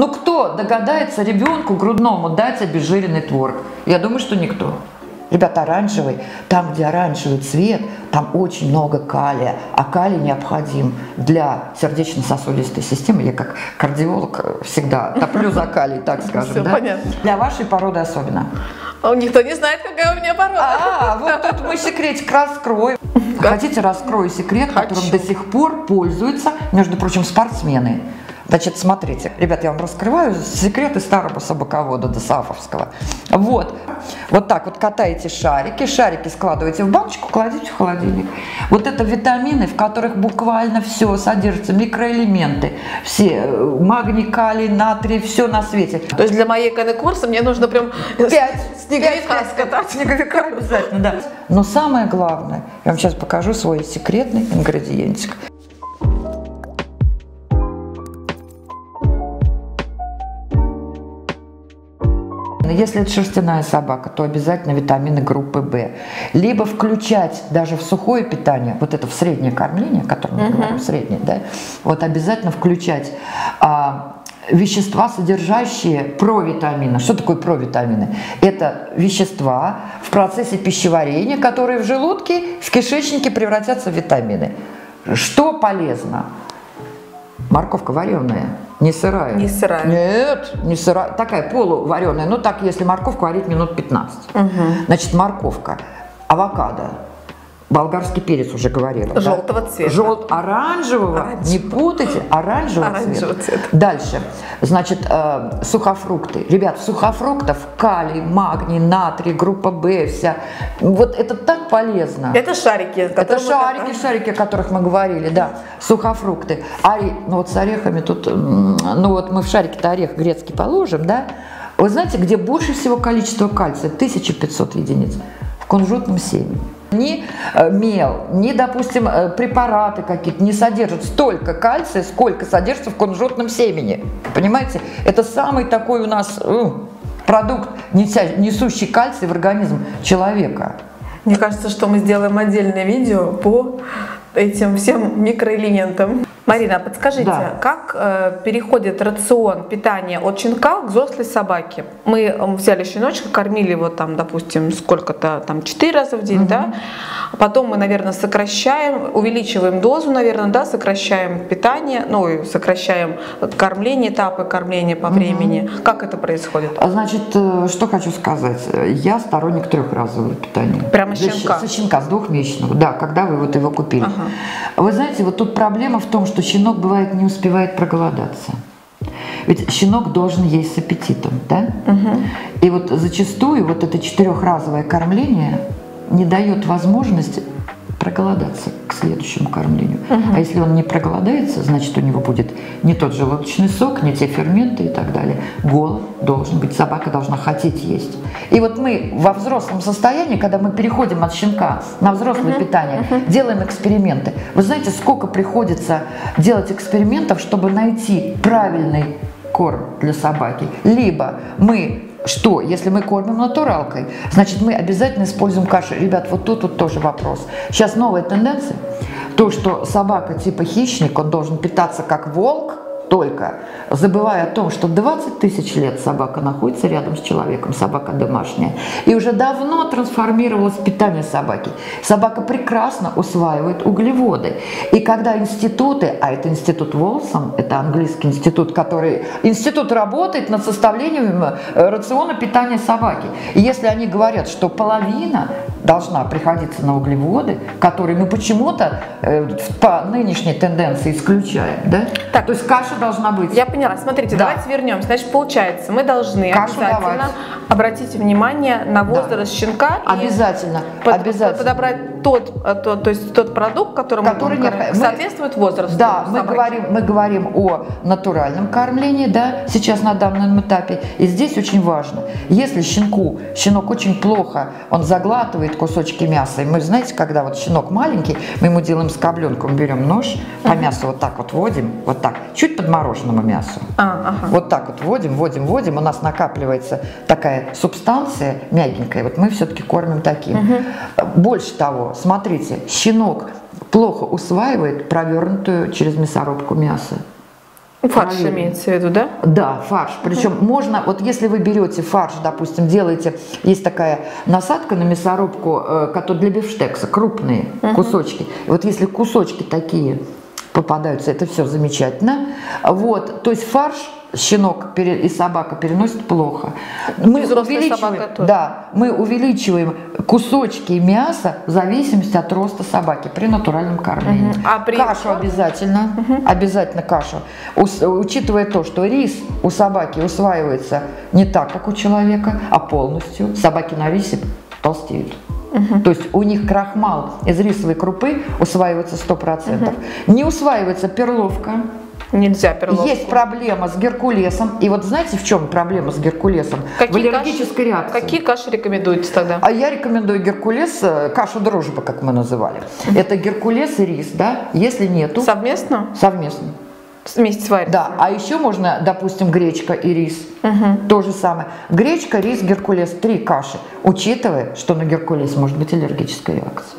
Ну кто догадается ребенку грудному дать обезжиренный творог? Я думаю, что никто. Ребята, оранжевый, там, где оранжевый цвет, там очень много калия, а калий необходим для сердечно-сосудистой системы. Я как кардиолог всегда топлю за калий, так скажем. Все да? понятно. Для вашей породы особенно. А Никто не знает, какая у меня порода. А, вот тут мы секретик раскроем. Хотите, раскрою секрет, которым Хочу. до сих пор пользуются, между прочим, спортсмены. Значит, смотрите, ребят, я вам раскрываю секреты старого собаковода Досафовского. Вот, вот так вот катаете шарики, шарики складываете в баночку, кладите в холодильник. Вот это витамины, в которых буквально все содержится, микроэлементы, все, э, магний, калий, натрий, все на свете. То есть для моей курса мне нужно прям Пять. снеговика Пять, пять, скатать. Снеговика обязательно, да. Но самое главное, я вам сейчас покажу свой секретный ингредиентик. Если это шерстяная собака, то обязательно витамины группы В. Либо включать даже в сухое питание, вот это в среднее кормление, о котором мы говорим, среднее, да, вот обязательно включать а, вещества, содержащие провитамины. Что такое провитамины? Это вещества в процессе пищеварения, которые в желудке, в кишечнике превратятся в витамины. Что полезно? Морковка вареная, не сырая. Не сырая. Нет, не сырая. Такая полувареная. Ну так, если морковку варить минут 15. Значит, морковка, авокадо, болгарский перец уже говорила. да? Желтого цвета. Жел- оранжевого. Оранжевого. Не путайте, оранжевого, Оранжевого цвета. цвета. Дальше, значит, э, сухофрукты. Ребят, сухофруктов калий, магний, натрий, группа В, вся. Вот это так полезно. Это шарики. Это которые мы шарики, шарики, о которых мы говорили, да, сухофрукты. Ори... Ну вот с орехами тут, ну вот мы в шарике-то орех грецкий положим, да. Вы знаете, где больше всего количество кальция? 1500 единиц. Кунжутном семени. Ни э, мел, ни, допустим, э, препараты какие-то не содержат столько кальция, сколько содержится в кунжутном семени. Понимаете? Это самый такой у нас э, продукт, несущий кальций в организм человека. Мне кажется, что мы сделаем отдельное видео по этим всем микроэлементам. Марина, подскажите, Да. как э, переходит рацион питания от щенка к взрослой собаке? Мы взяли щеночка, кормили его там, допустим, сколько-то, там, 4 раза в день, да? А Потом мы, наверное, сокращаем, увеличиваем дозу, наверное, да, сокращаем питание, ну, и сокращаем кормление, этапы кормления по времени. Как это происходит? А Значит, э, что хочу сказать. Я сторонник трехразового питания. Прямо щенка? Со щенка, с двухмесячного, да, когда вы вот его купили. Ага. Вы знаете, вот тут проблема в том, что щенок бывает не успевает проголодаться. Ведь щенок должен есть с аппетитом, да? И вот зачастую вот это четырехразовое кормление не дает возможности проголодаться к следующему кормлению. А если он не проголодается, значит у него будет не тот желудочный сок, не те ферменты и так далее. Голод должен быть, собака должна хотеть есть. И вот мы во взрослом состоянии, когда мы переходим от щенка на взрослое питание, делаем эксперименты. Вы знаете, сколько приходится делать экспериментов, чтобы найти правильный корм для собаки. Либо мы что, если мы кормим натуралкой, значит мы обязательно используем каши. Ребят, вот тут вот тоже вопрос. Сейчас новая тенденция. То, что собака типа хищник, он должен питаться как волк, только забывая о том, что 20 тысяч лет собака находится рядом с человеком, собака домашняя, и уже давно трансформировалось питание собаки. Собака прекрасно усваивает углеводы. И когда институты, а это институт Волсом, это английский институт, который, институт работает над составлением э, рациона питания собаки. И если они говорят, что половина должна приходиться на углеводы, которые мы почему-то э, по нынешней тенденции исключаем, да? Так. То есть каша должна быть. Я поняла. Смотрите, Да. давайте вернемся. Значит, получается, мы должны Кашу обязательно давать. обратить внимание на возраст щенка и Обязательно, под- обязательно. подобрать тот, э, тот, то есть тот продукт, который, Который мы, необходим. Соответствует возрасту. Да, мы говорим, мы говорим о натуральном кормлении, да, сейчас на данном этапе. И здесь очень важно, если щенку, щенок очень плохо, он заглатывает кусочки мяса. И мы, знаете, когда вот щенок маленький, мы ему делаем скобленку, мы берем нож, по мясу вот так вот вводим, вот так, чуть подмороженному мясу. А, ага. Вот так вот вводим, вводим, вводим, у нас накапливается такая субстанция мягенькая, вот мы все-таки кормим таким. Больше того, смотрите, щенок плохо усваивает провернутую через мясорубку мясо. Фарш проверено. имеется в виду, да? Да, фарш. Причем можно, вот если вы берете фарш, допустим, делаете, есть такая насадка на мясорубку, э, которая для бифштекса, крупные кусочки. И вот если кусочки такие попадаются, это все замечательно. Вот, то есть фарш щенок и собака переносят плохо. Мы И взрослая увеличиваем, да, мы увеличиваем кусочки мяса в зависимости от роста собаки при натуральном кормлении. Мгм. А при- Кашу обязательно, обязательно кашу. Учитывая то, что рис у собаки усваивается не так, как у человека, а полностью. Собаки на рисе толстеют. То есть у них крахмал из рисовой крупы усваивается 100%. Не усваивается перловка. Нельзя перловку. Есть проблема с геркулесом. И вот знаете, в чем проблема с геркулесом? в аллергической каши, реакции. Какие каши рекомендуете тогда? А я рекомендую геркулес, э, кашу дружбы, как мы называли. Это геркулес и рис, да? Если нету, Совместно? совместно. Вместе сварить? Да, а еще можно, допустим, гречка и рис. То же самое. Гречка, рис, геркулес, три каши. Учитывая, что на геркулес может быть аллергическая реакция.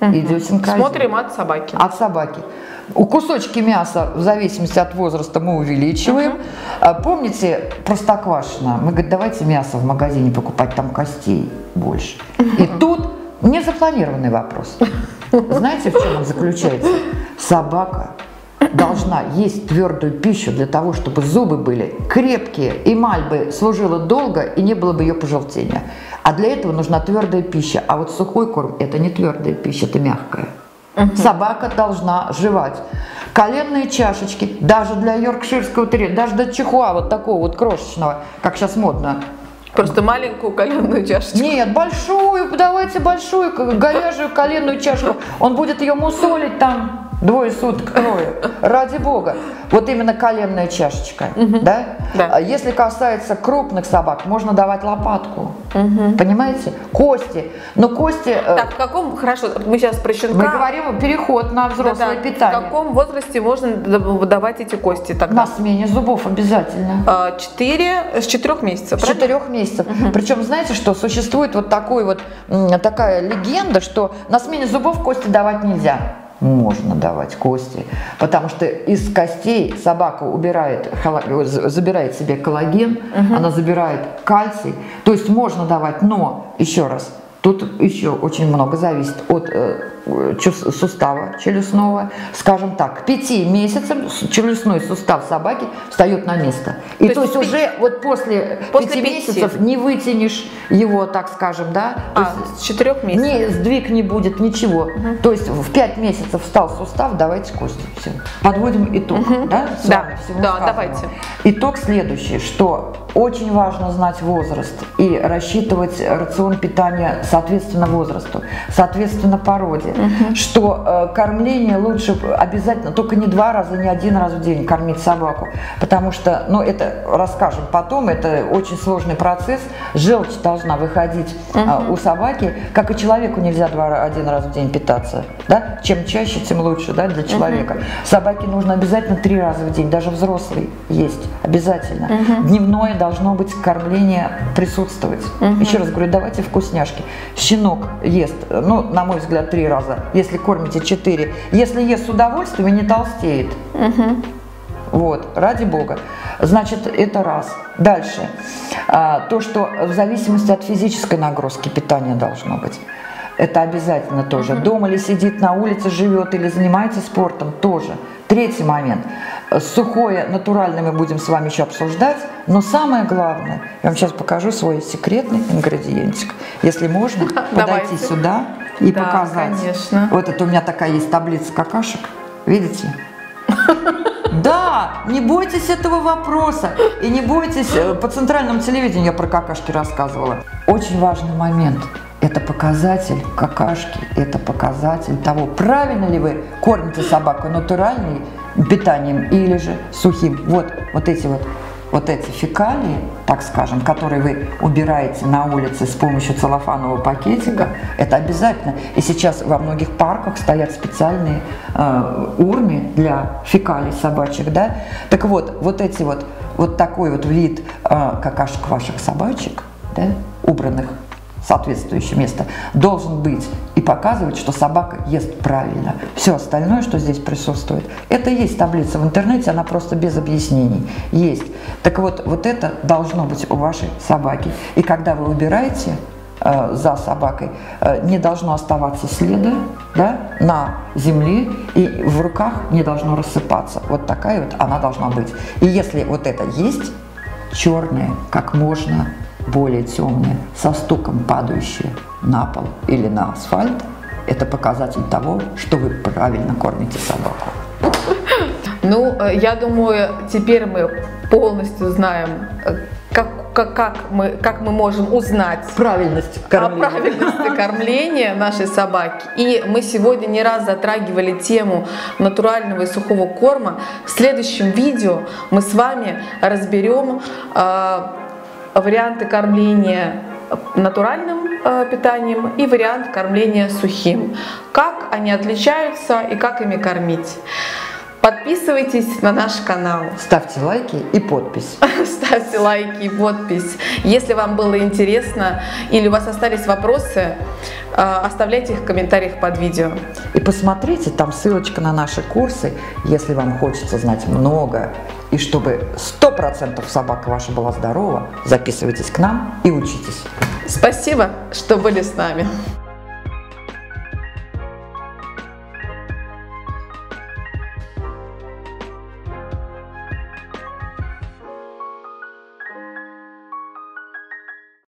Идиосинкразия. Смотрим от собаки. От собаки. У кусочки мяса, в зависимости от возраста, мы увеличиваем. А Помните Простоквашино? Мы говорим, давайте мясо в магазине покупать, там костей больше. И тут незапланированный вопрос. Знаете, в чем он заключается? Собака должна есть твердую пищу для того, чтобы зубы были крепкие, эмаль бы служила долго и не было бы ее пожелтения. А для этого нужна твердая пища. А вот сухой корм – это не твердая пища, это мягкая. Собака должна жевать. Коленные чашечки, даже для йоркширского терьера, даже для чихуа вот такого вот крошечного, как сейчас модно. Просто маленькую коленную чашечку. Нет, большую, давайте большую говяжью коленную чашку. Он будет ее мусолить там двое суток, трое. Ради бога. Вот именно коленная чашечка. Да? Да. А Если касается крупных собак, можно давать лопатку. Понимаете? Кости. Но кости... э, Так, в каком, хорошо, мы сейчас про щенка. мы говорим переход на взрослое Да-да. питание. В каком возрасте можно давать эти кости тогда? На смене зубов обязательно. А, Четыре, с четырех месяцев, С четырех месяцев. Причем, знаете, что существует вот такой вот, такая легенда, что на смене зубов кости давать нельзя. Можно давать кости, потому что из костей собака убирает, забирает себе коллаген, она забирает кальций. То есть можно давать, но, еще раз, Тут еще очень много зависит от э, сустава челюстного. Скажем так, к пяти месяцам челюстной сустав собаки встает на место. И То то, есть есть уже вот после, После пяти пяти. месяцев не вытянешь его, так скажем, да? А, с четырех месяцев. не, сдвиг не будет, ничего. То есть в 5 месяцев встал сустав, давайте кости. Все. Подводим итог. Да, с Да, вами всего да, сказанного. давайте. Итог следующий, что очень важно знать возраст и рассчитывать рацион питания соответственно возрасту, соответственно породе. Что э, кормление лучше обязательно, только не два раза, не один раз в день кормить собаку. Потому что, ну это расскажем потом, это очень сложный процесс. Желчь должна выходить э, у собаки, как и человеку нельзя два, один раз в день питаться. Да? Чем чаще, тем лучше да, для человека. Собаке нужно обязательно три раза в день, даже взрослый есть, обязательно. Дневное должно быть кормление присутствовать. Еще раз говорю, давайте вкусняшки. Щенок ест, ну, на мой взгляд, три раза. Если кормите четыре. Если ест с удовольствием не толстеет. Вот, ради бога. Значит, это раз. Дальше. А, то, что в зависимости от физической нагрузки питание должно быть. Это обязательно тоже. Дома ли сидит, на улице живет или занимается спортом, тоже. Третий момент. Сухое, натуральное мы будем с вами еще обсуждать. Но самое главное, я вам сейчас покажу свой секретный ингредиентик. Если можно, подойти сюда и Да, показать. конечно. Вот это у меня такая есть таблица какашек. Видите? Да, не бойтесь этого вопроса. И не бойтесь, э, по центральному телевидению я про какашки рассказывала. Очень важный момент. Это показатель какашки, это показатель того, правильно ли вы кормите собаку натуральным питанием или же сухим. Вот, вот эти вот вот эти фекалии, так скажем, которые вы убираете на улице с помощью целлофанового пакетика, это обязательно. И сейчас во многих парках стоят специальные э, урны для фекалий собачек, да. Так вот, вот эти вот, вот такой вот вид э, какашек ваших собачек, да, убранных соответствующее место, должен быть и показывать, что собака ест правильно. Все остальное, что здесь присутствует, это есть таблица в интернете, она просто без объяснений есть. Так вот, вот это должно быть у вашей собаки. И когда вы убираете э, за собакой, э, не должно оставаться следа да, на земле, и в руках не должно рассыпаться. Вот такая вот она должна быть. И если вот это есть, черное, как можно более темные, со стуком падающие на пол или на асфальт, это показатель того, что вы правильно кормите собаку. Ну, э, я думаю, теперь мы полностью знаем, э, как, как, как, мы, как мы можем узнать правильность кормления. о правильности кормления нашей собаки. И мы сегодня не раз затрагивали тему натурального и сухого корма. В следующем видео мы с вами разберем э, варианты кормления натуральным э, питанием и вариант кормления сухим. Как они отличаются и как ими кормить. Подписывайтесь на наш канал. Ставьте лайки и подпись. Ставьте лайки и подпись. Если вам было интересно или у вас остались вопросы, э, оставляйте их в комментариях под видео. И посмотрите, там ссылочка на наши курсы, если вам хочется знать много и чтобы 100% собака ваша была здорова, записывайтесь к нам и учитесь. Спасибо, что были с нами.